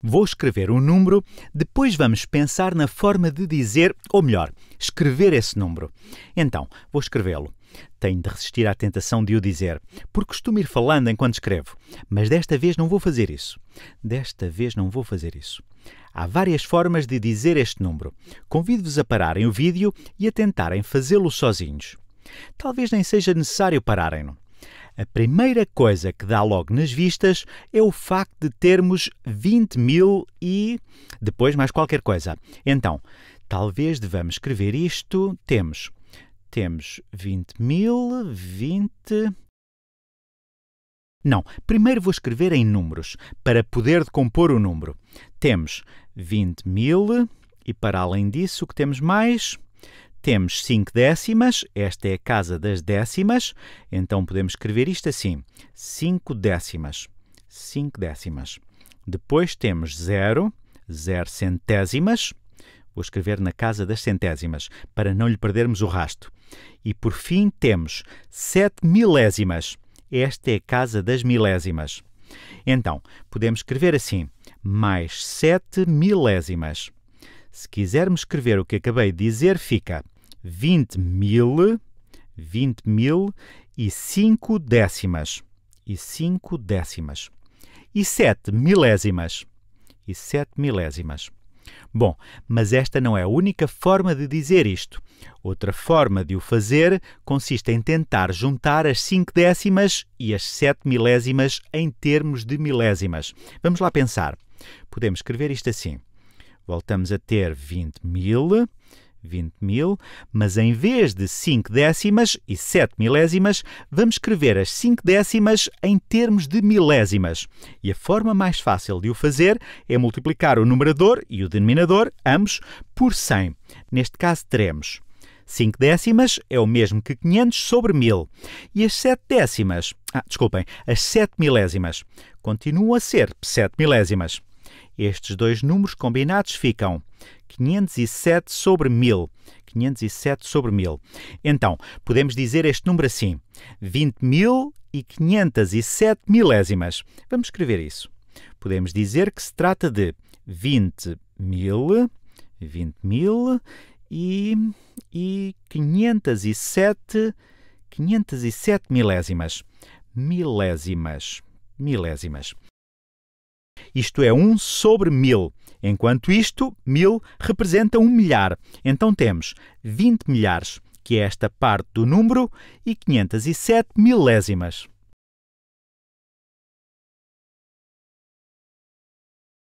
Vou escrever um número, depois vamos pensar na forma de dizer, ou melhor, escrever esse número. Então, vou escrevê-lo. Tenho de resistir à tentação de o dizer, porque costumo ir falando enquanto escrevo, mas desta vez não vou fazer isso. Desta vez não vou fazer isso. Há várias formas de dizer este número. Convido-vos a pararem o vídeo e a tentarem fazê-lo sozinhos. Talvez nem seja necessário pararem-no. A primeira coisa que dá logo nas vistas é o facto de termos 20 mil e depois mais qualquer coisa. Então, talvez devamos escrever isto. Temos, temos 20 mil, 20. Não, primeiro vou escrever em números, para poder decompor o número. Temos 20 mil e, para além disso, o que temos mais? Temos 5 décimas, esta é a casa das décimas, então podemos escrever isto assim: 5 décimas. 5 décimas. Depois temos 0, 0 centésimas. Vou escrever na casa das centésimas, para não lhe perdermos o rasto. E por fim temos 7 milésimas. Esta é a casa das milésimas. Então, podemos escrever assim: mais 7 milésimas. Se quisermos escrever o que acabei de dizer, fica 20 mil, 20 mil e 5 décimas. E 5 décimas. E 7 milésimas. E 7 milésimas. Bom, mas esta não é a única forma de dizer isto. Outra forma de o fazer consiste em tentar juntar as 5 décimas e as 7 milésimas em termos de milésimas. Vamos lá pensar. Podemos escrever isto assim. Voltamos a ter 20 mil, 20 mil, mas em vez de 5 décimas e 7 milésimas, vamos escrever as 5 décimas em termos de milésimas. E a forma mais fácil de o fazer é multiplicar o numerador e o denominador, ambos, por 100. Neste caso, teremos 5 décimas é o mesmo que 500 sobre 1000. E as 7 décimas, ah, desculpem, as 7 milésimas, continuam a ser 7 milésimas. Estes dois números combinados ficam 507 sobre 1000. 507 sobre 1000. Então, podemos dizer este número assim: 20.507 milésimas. Vamos escrever isso. Podemos dizer que se trata de 20 mil, 20 mil e, e 507, 507 milésimas. Milésimas. Milésimas. Isto é 1 sobre 1000. Enquanto isto, 1000 representa um milhar. Então temos 20 milhares, que é esta parte do número, e 507 milésimas.